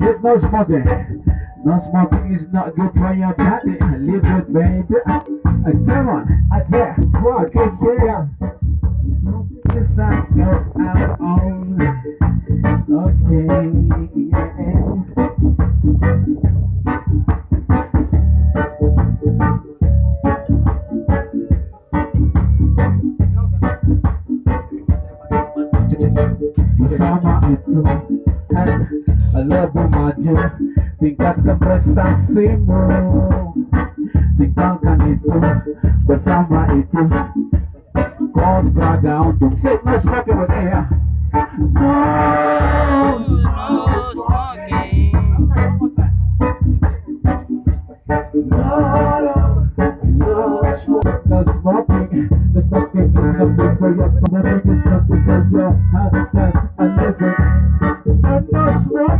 take no smoking. No smoking is not good for your body. Live it, baby. Uh, come on, I said, rock it, yeah. It's not go out on. Okay, yeah. Sama itu, I love you, my dear. Tingkat keprestasimu Tinggalkan itu bersama itu Kontra gauntung Sit, no smoking with air No, no smoking No, no, no smoking No smoking, no smoking is nothing for you Nothing is nothing for you How does I live it? No smoking